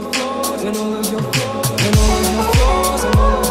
when your flaws, when all of your flaws, when all of your flaws, and all of your flaws,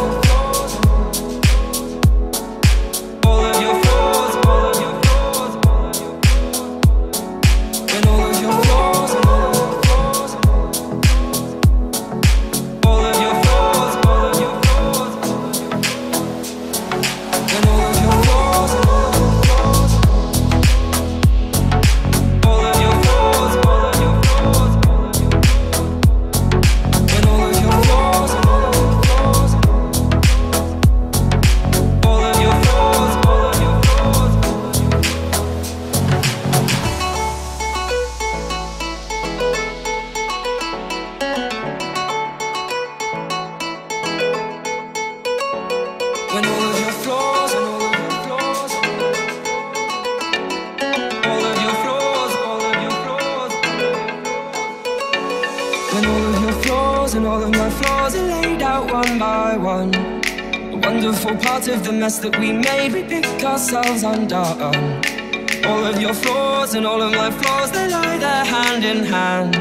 all of my flaws are laid out one by one. A wonderful part of the mess that we made, we pick ourselves undone. All of your flaws and all of my flaws, they lie there hand in hand.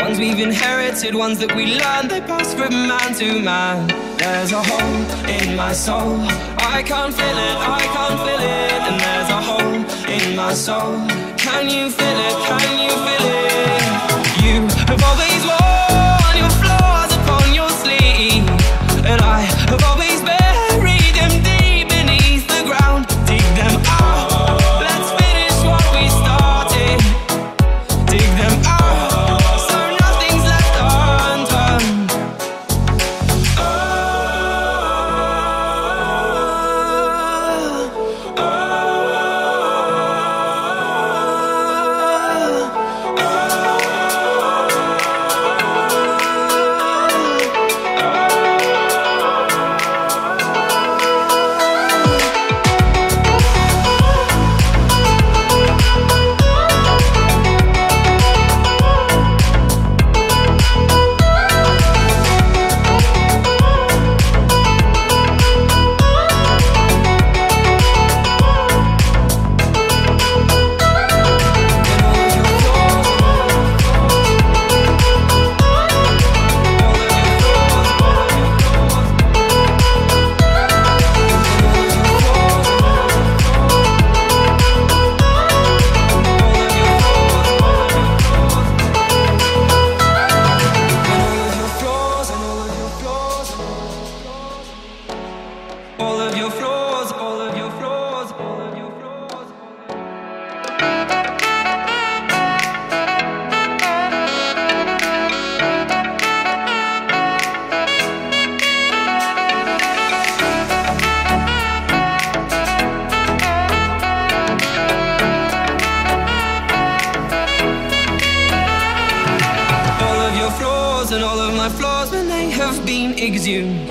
Ones we've inherited, ones that we learned, they pass from man to man. There's a hole in my soul. I can't feel it, I can't feel it. And there's a hole in my soul. Can you feel it? Can you feel it? And all of my flaws when they have been exhumed.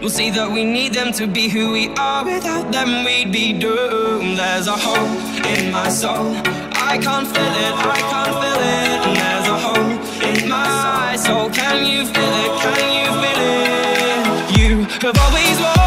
We'll see that we need them to be who we are. Without them, we'd be doomed. There's a hole in my soul. I can't feel it, I can't feel it. And there's a hole in my soul. Can you feel it? Can you feel it? You have always worn